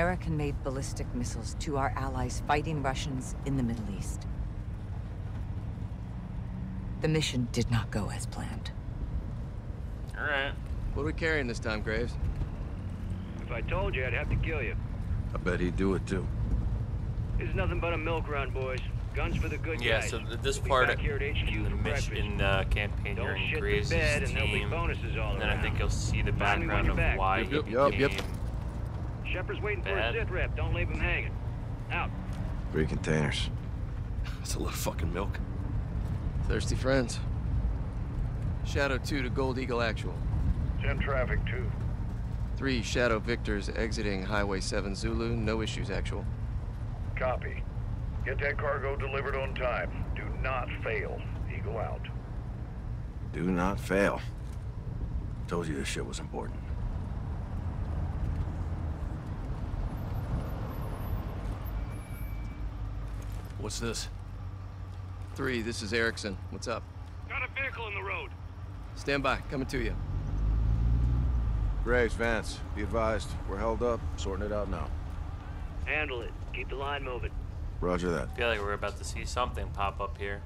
American-made ballistic missiles to our allies fighting Russians in the Middle East. The mission did not go as planned. Alright. What are we carrying this time, Graves? If I told you, I'd have to kill you. I bet he'd do it too. It's nothing but a milk run, boys. Guns for the good Yeah, guys. so th- this We'll be part back here at HQ in the mission uh, campaign, Don't you're in shit the Graves' bed and there'll be bonuses all And then I think you'll see the Remind me when background of back. why Yep, he yep, became yep, yep. Shepherd's waiting for Bad. a sit rep. Don't leave him hanging. Out. Three containers. That's a lot of fucking milk. Thirsty friends. Shadow 2 to Gold Eagle Actual. 10 traffic, 2. 3 Shadow Victors exiting Highway 7 Zulu. No issues, actual. Copy. Get that cargo delivered on time. Do not fail. Eagle out. Do not fail. Told you this shit was important. What's this? 3, this is Erickson. What's up? Got a vehicle in the road. Stand by. Coming to you. Graves, Vance, be advised. We're held up. Sorting it out now. Handle it. Keep the line moving. Roger that. I feel like we're about to see something pop up here.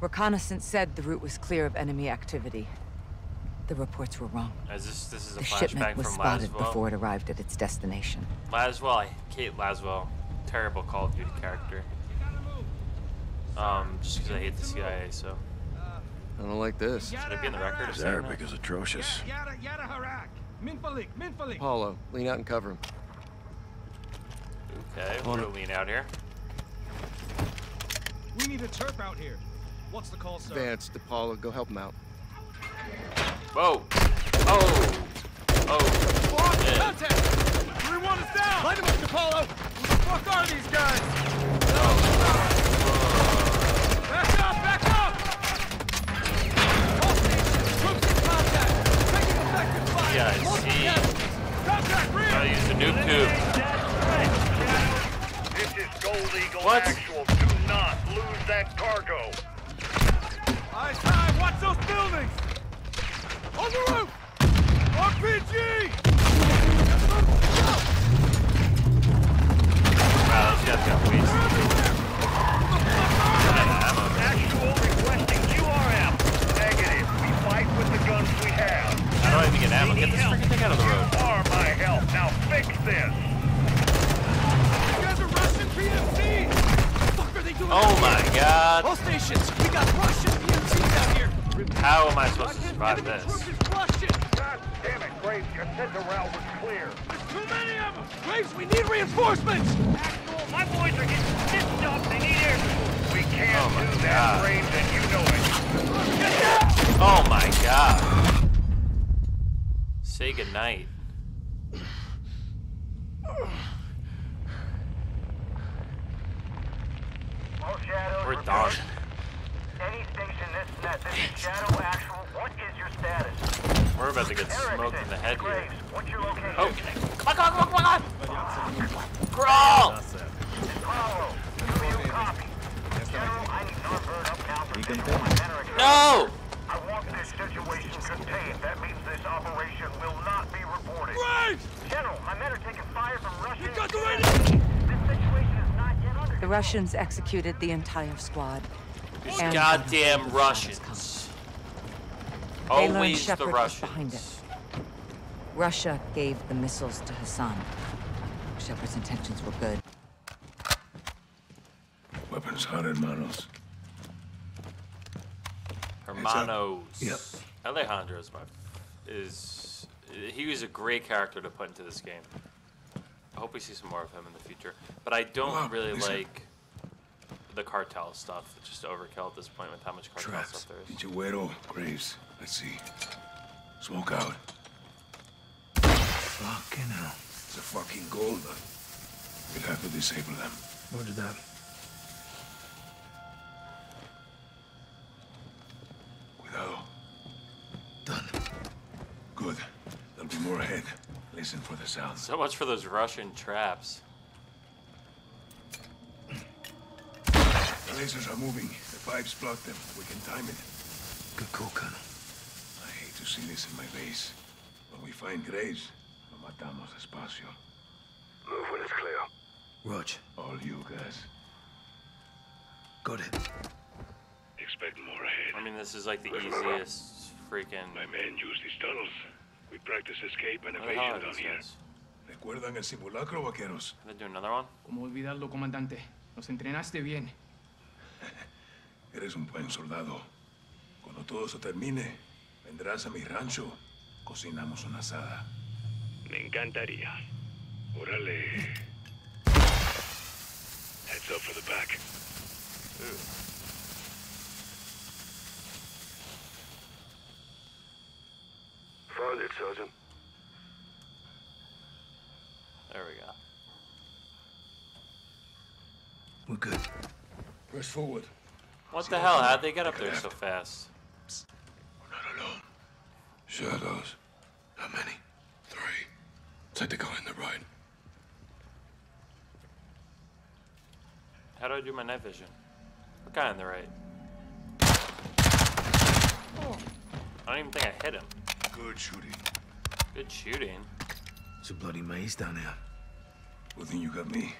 Reconnaissance said the route was clear of enemy activity. The reports were wrong. As this this is a The flashback shipment was from spotted Laswell. before it arrived at its destination. Laswell, I Kate Laswell, terrible Call of Duty character. Um, just because I hate the CIA, so I don't like this. should I be in the record His Arabic that? is atrocious. Paulo, lean out and cover him. Okay, we're gonna lean out here. We need a terp out here. What's the call, sir? Vance, to Paulo, go help him out. Whoa! Oh! Oh! Yeah. Contact! 3-1 is down! Light him up, DePaulo! Who the fuck are these guys? Back up, back up! All stations, troops in contact! Taking effective fire! I see. casualties. Contact! Gotta use the noob tube. This is Gold Eagle What? Actual. Do not lose that cargo. Eyes high, watch those buildings! On the roof! RPG! We're report. done. Any station this net, this is Shadow Actual. What is your status? We're about to get smoked in the head here. Graves, what's your location? Oh! Come on, come on, come on, come on! Crawl! Apollo, do you copy? General, I need non-bird up now for visual and enter No! I want this situation contained. That means this operation will not be reported. Graves! General, my men are taking fire from Russian... You got the right- This situation is not yet under The Russians executed the entire squad. These And goddamn the Russians. They learned Always the Shepherd was behind Russians. Russia gave the missiles to Hassan. Shepherd's intentions were good. Weapons hot hermanos. Hermanos. Yep. Alejandro's my is he was a great character to put into this game. I hope we see some more of him in the future. But I don't Wow, really like the cartel stuff. It's just overkill at this point with how much cartel Traps. stuff there is. Pichuero, Graves. Let's see. Smoke out. Fucking hell. It's a fucking gold. We'll have to disable them. Roger that. Listen for the sounds. So much for those Russian traps. The lasers are moving. The pipes block them. We can time it. Good call, Colonel. I hate to see this in my base. When we find Graves, lo matamos despacio. Move when it's clear. Rog, All you guys. got it. Expect more ahead. I mean, this is like the easiest freaking. My men use these tunnels. We practice escape and What evasion down here. guys? ¿Recuerdan el simulacro, vaqueros? ¿Cómo olvidarlo, comandante? Nos entrenaste bien. Eres un buen soldado. Cuando todo se termine, vendrás a mi rancho. Cocinamos una asada. Me encantaría. Órale. Heads up for the back. Found it, Sergeant. There we go. We're good. Press forward. What the hell? How'd they get up there so fast? We're not alone. Shadows. How many? Three. Take the guy in the right. How do I do my night vision? What guy on the right? I don't even think I hit him. Good shooting. Good shooting. It's a bloody maze down here. Well, then you got me.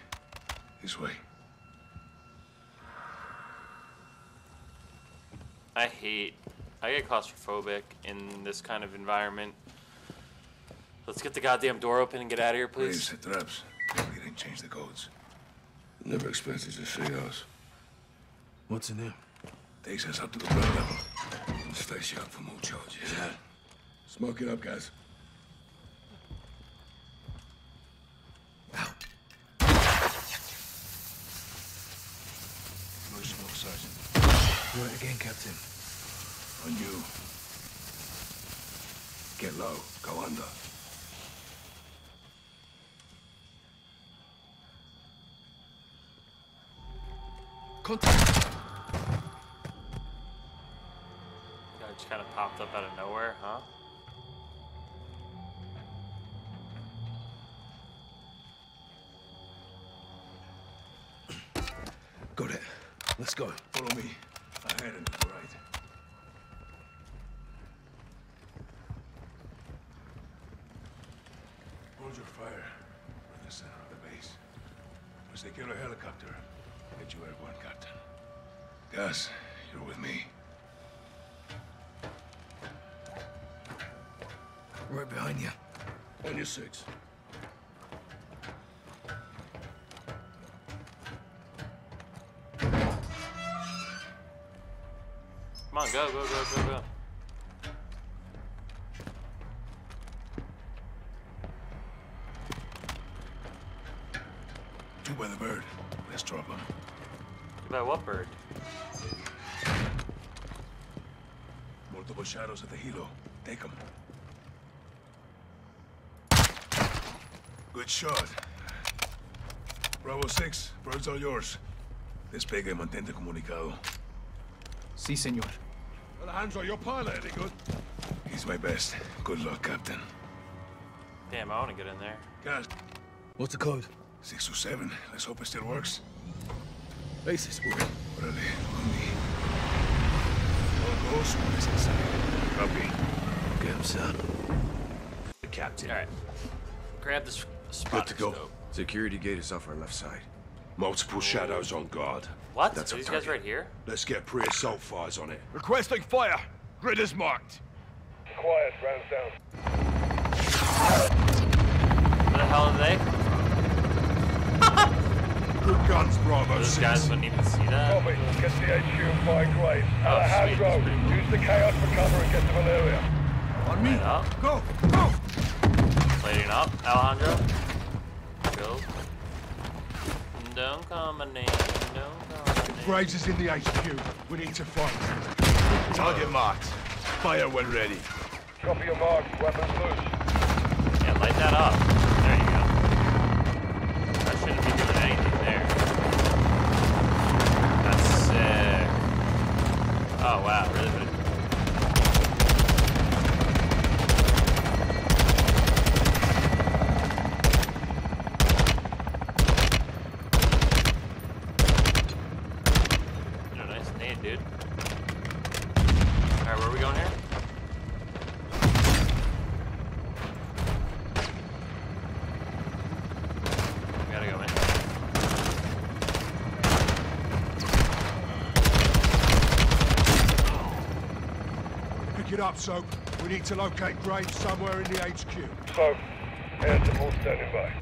This way. I hate. I get claustrophobic in this kind of environment. Let's get the goddamn door open and get out of here, Please please. set traps. We didn't change the codes. Never expected to see us. What's in there? Takes us up to the ground level. Stay sharp for more charges. Yeah. Smoke it up, guys. No smoke, Sergeant. Do it again, Captain. On you. Get low. Go under. Contact! Guy just kind of popped up out of nowhere, huh? Got it. Let's go. Follow me. Ahead and to the right. Hold your fire. We're in the center of the base. Once they kill a helicopter, get you airborne, Captain. Gus, you're with me. Right behind you. On your six. Come on, go, go, go, go, go. By what bird? Multiple shadows at the helo. Take them. Good shot. Bravo 6, birds all yours. Despegue y mantente comunicado. Sí, señor. Alejandro, your pilot, any good? He's my best. Good luck, Captain. Damn, I want to get in there. Guys, What's the code? 627. Let's hope it still works. Basis, boy. Órale, on me. All goes is inside. Copy. Get him, son. The captain. All right. Grab this spot. to go. Security gate is off our left side. Multiple shadows on guard. What? That's Are our these guys right here? Let's get pre-assault fires on it. Requesting fire. Grid is marked. Quiet, round down. Where the hell are they? Good guns, Bravo Those 6. guys wouldn't even see that. Copy. Get the HQ and find Graves. Oh, Alejandro, sweet. That's cool. use the chaos for cover and get to Valeria. On me. Light up. Go, go. Plating up. Alejandro. Go. Don't come a name. Don't come a. Graves is in the HQ. We need to fight. Target marked. Fire when ready. Copy your mark. Weapons loose. Yeah, light that up. There you go. That shouldn't be doing anything there. That's sick. Oh wow, really? Nade, dude. Alright, where are we going here? We gotta go in. it up, Soap. We need to locate Graves somewhere in the HQ. So, air support standing by.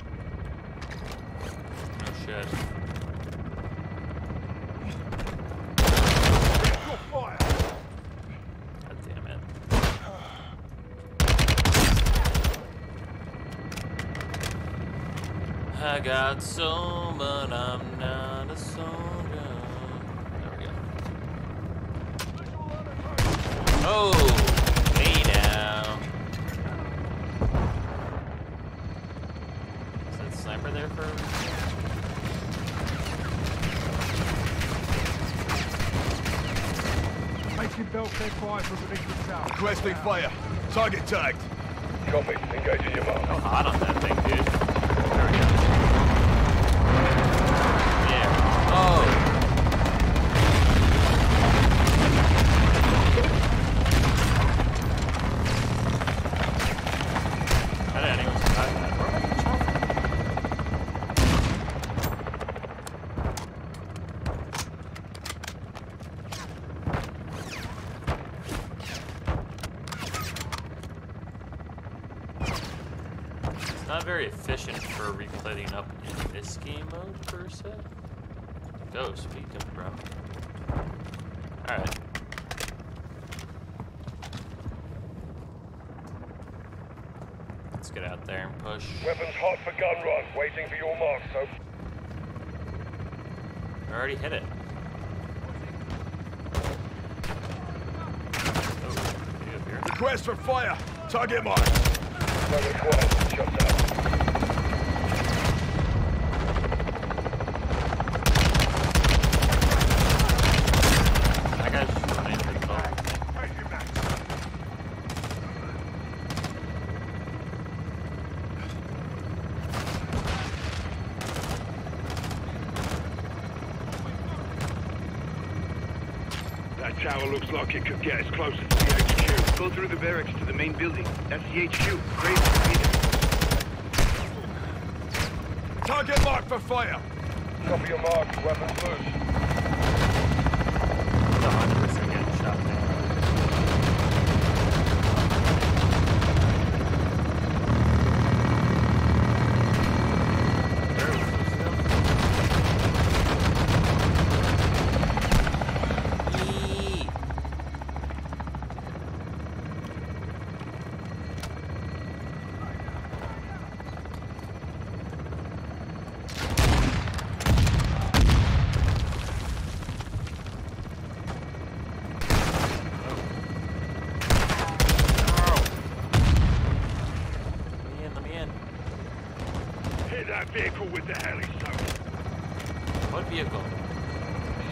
No shit. Your fire! God damn it. I got soul, but I'm not a soldier. There we go. Oh, hey now. Is that sniper there for? Taking Belfair fire from beneath the tower. Requesting fire. Target tagged. Copy. Engaging your mark. Oh, hot on that thing, dude. Not very efficient for replaying up in this game mode, per se. Go, speak to me, bro. Alright. Let's get out there and push. Weapons hot for gun run. Waiting for your mark, so... I already hit it. Oh, here? Request for fire. Target marked. Target acquired. Shut down. That guy's just running pretty close. That tower looks like it could get us closer to the HQ. Go through the barracks to the main building. That's the HQ. Graves will. Target marked for fire. Copy your mark. Weapons loose. It's 100% getting shot down. Where is this still? Eee. Let me in, let me in. Hit that vehicle with the heli, Soap. What vehicle?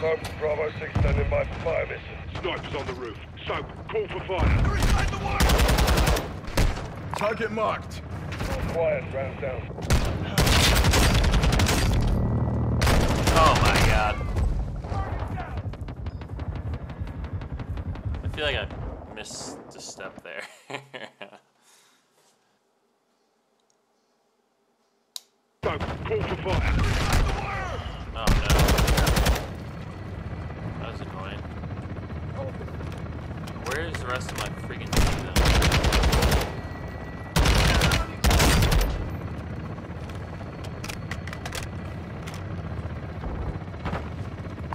Soap, Bravo 6 standing by for fire mission. Snipers on the roof. Soap, call for fire. Target marked. Quiet, round down. Oh my god. I feel like I missed a step there. Soap, call for fire. oh no. That was annoying. Where is the rest of my freaking team then?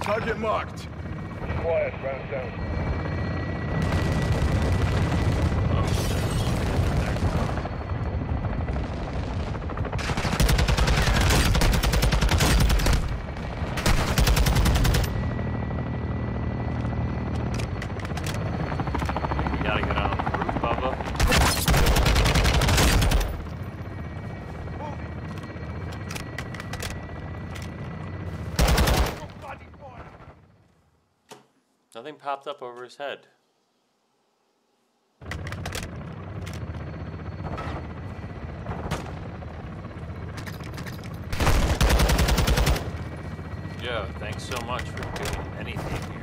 Target marked. Quiet, round down. Oh shit. We gotta get on the roof, Bubba. Nothing popped up over his head. Yo, thanks so much for doing anything here.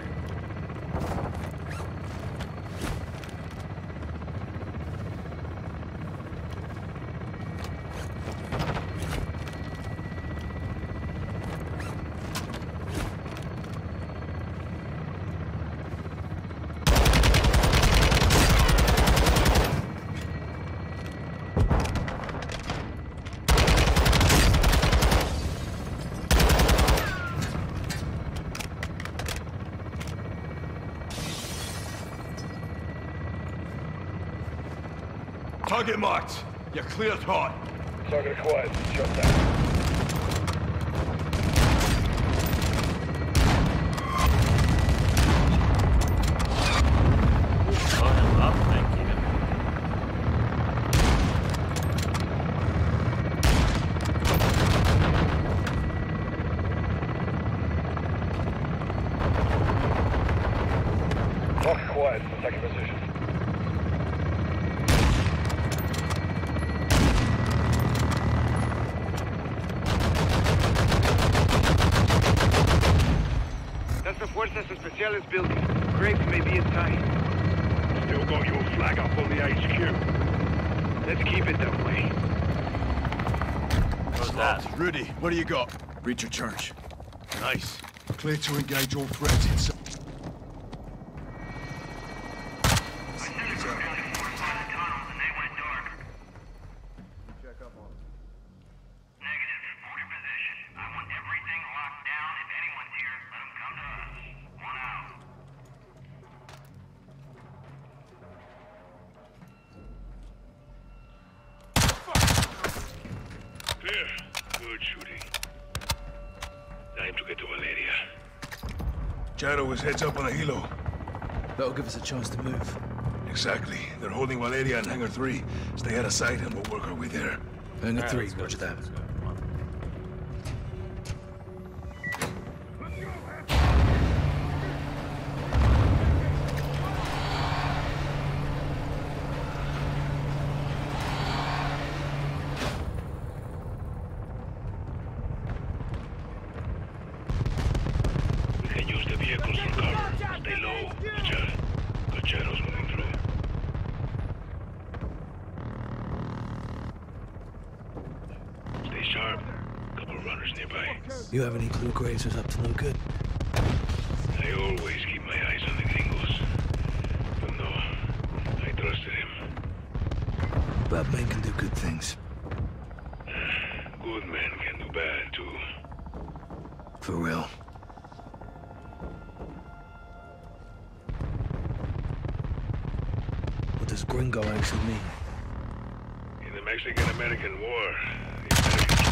Target marked. You're cleared hot. Target acquired. Shut down. Blow him up, thank you. Talk acquired. Second position. That's the Fuerzas Especiales building. Graves may be inside. Still got your flag up on the HQ. Let's keep it that way. What was that? Rudy, what do you got? Breach of church. Nice. Clear to engage all threats inside. Clear. Good shooting. Time to get to Valeria. Shadow is heads up on a helo. That'll give us a chance to move. Exactly. They're holding Valeria in Hangar 3. Stay out of sight and we'll work our way there. Hangar Alright, 3, let's go, roger that. let's go, come on. We can use the vehicles for cover. Stay low. Watch out. Got shadows moving through. Stay sharp. Couple runners nearby. You have any clue Graves was up to no good? I always keep my eyes on the gringos. But no, I trusted him. Bad men can do good things. Good men can do bad too. For real. What does gringo actually mean? In the Mexican-American War, the Americans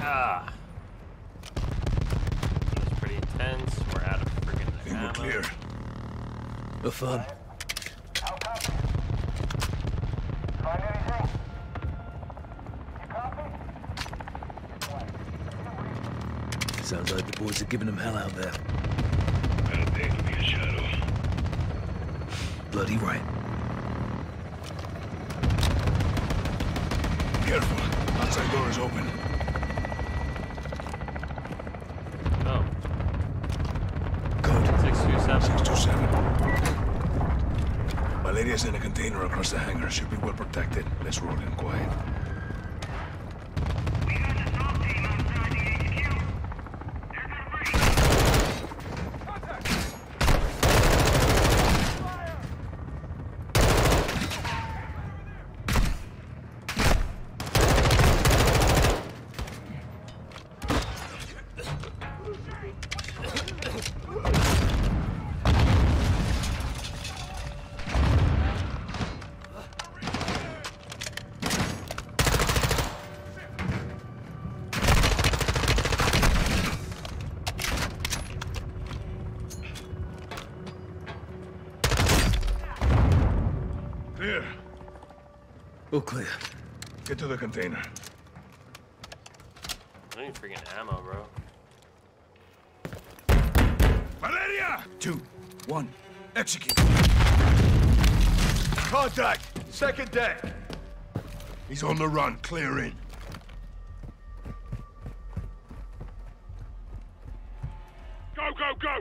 Ah. That was pretty intense. We're out of friggin' Think we're ammo. clear. No fun. Sounds like the boys are giving them hell out there. Bloody right. Careful. Outside door is open. Oh, Code. 627. 627. Valeria's in a container across the hangar. Should be well protected. Let's roll in quiet. clear. Get to the container. I need freaking ammo, bro. Valeria! Two, one, execute. Contact! Second deck! He's on the run. Clear in. Go, go, go!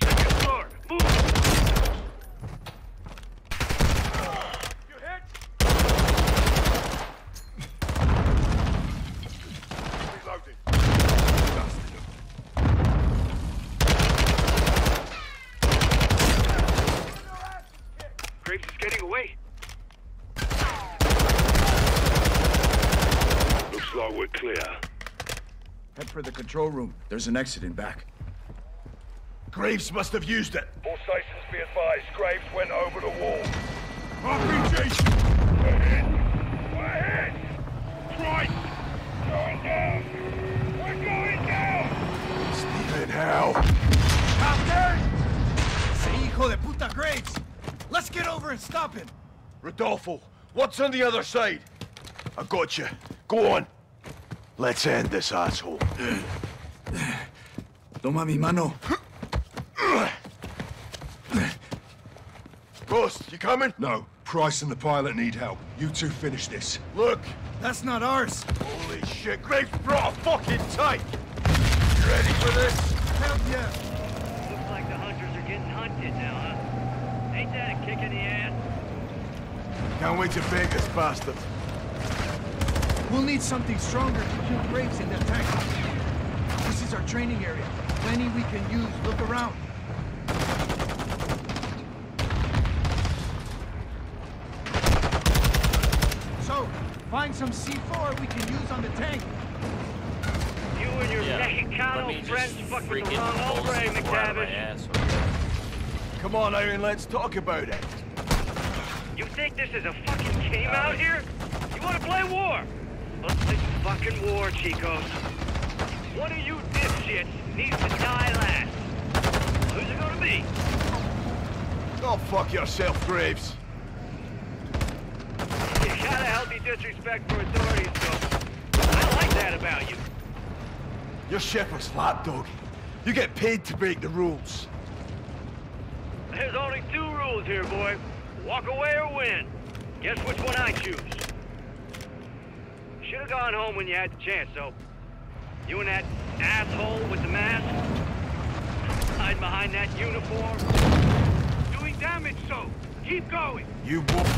Second floor. Move! For the control room. There's an exit in back. Graves must have used it. All stations be advised, Graves went over the wall. RPG! We're hit! We're hit! Christ! Going down! We're going down! Stephen, how? Captain! Ese hijo de puta Graves! Let's get over and stop him! Rodolfo, what's on the other side? I got you. Go on. Let's end this asshole. Toma mi mano. Ghost, you coming? No. Price and the pilot need help. You two finish this. Look. That's not ours. Holy shit, Graves brought a fucking tank. You ready for this? Hell yeah. Looks like the hunters are getting hunted now, huh? Ain't that a kick in the ass? Can't wait to bake this bastard. We'll need something stronger to kill Graves in that tank. This is our training area. Plenty we can use. Look around. So, find some C4 we can use on the tank. You and your Yeah. Let me Mexicano just friends fuck with the freaking wrong hombre, some more out of my MacTavish. Come on, Aaron, let's talk about it. You think this is a fucking game out uh, here? You wanna play war? Play some fucking war, Chicos. One of you dipshits needs to die last. Who's it gonna be? Go fuck yourself, Graves. You got a healthy disrespect for authorities, so I like that about you. You're Shepherd's lapdog. You get paid to break the rules. There's only two rules here, boy. Walk away or win. Guess which one I choose. Should have gone home when you had the chance, so... You and that asshole with the mask. Hiding behind that uniform. Doing damage, so keep going. You won't.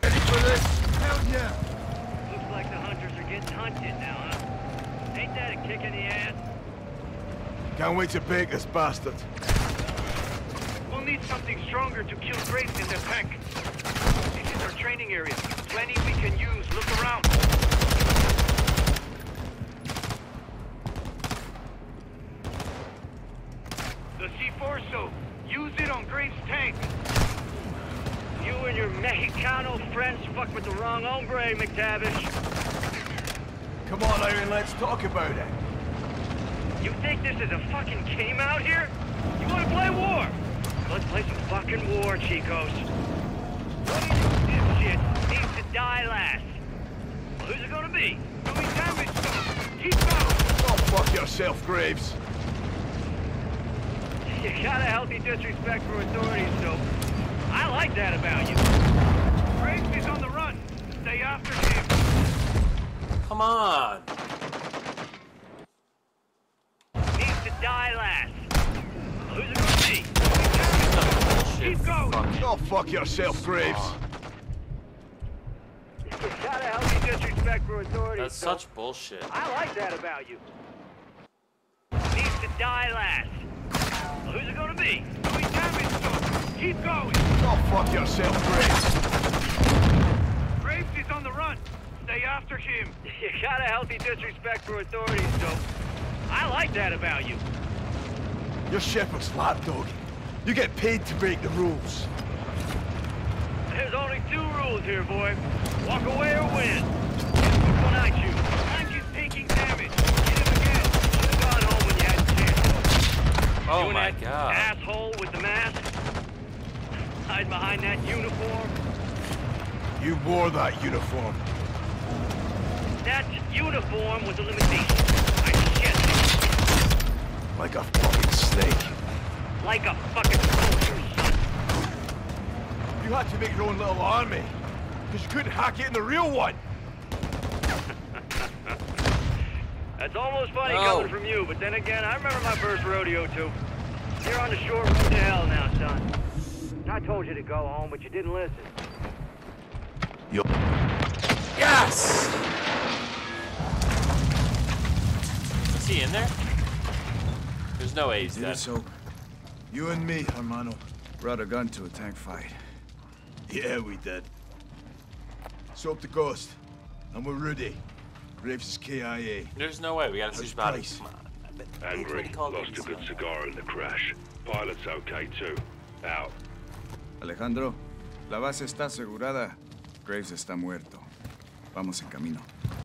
Ready for this? Hell yeah. Looks like the hunters are getting hunted now, huh? Ain't that a kick in the ass? Can't wait to bake this bastard. We'll need something stronger to kill Graves in the tank. Our training area. Plenty we can use. Look around. The C4 so use it on Graves' tank. You and your Mexicano friends fuck with the wrong hombre, MacTavish. Come on, Aaron, let's talk about it. You think this is a fucking game out here? You wanna play war? Let's play some fucking war, Chicos. Yourself, Graves. You got a healthy disrespect for authorities, so I like that about you. Graves is on the run. Stay after him. Come on. Needs to die last. Well, who's it gonna be? Doing damage, son. Bullshit. Keep going. fucking- Go fuck yourself, Graves. You got a healthy disrespect for authorities, That's so such bullshit. I like that about you. Needs to die last. Well, who's it gonna be? Doing damage, son. Keep going. Go fuck yourself, Graves. Graves is on the run. Stay after him. You got a healthy disrespect for authorities, so I like that about you. You're Shepherd's lapdog. You get paid to break the rules. There's only two rules here, boy. Walk away or win. Which one I choose? Tank is taking damage. Hit him again. Should've gone home when you had the chance. Oh you and my that god. asshole with the mask. Hide behind that uniform. You wore that uniform. That uniform was a limitation. I guess Like a fucking snake. like a fucking soldier, son. You had to make your own little army. Because you couldn't hack it in the real one. That's almost funny No. Oh. coming from you, but then again, I remember my first rodeo too. You're on the short road to hell now, son. I told you to go home, but you didn't listen. You Yes! Is he in there? There's no way he's dead. so. You and me, hermano. Brought a gun to a tank fight. Yeah, we did. So up the coast. And we're ready. Graves is KIA. There's no way. We gotta see his body. Come on. Angry. Lost a good cigar in the crash. Pilot's okay too. Out. Alejandro, la base está asegurada. Graves está muerto. Vamos en camino.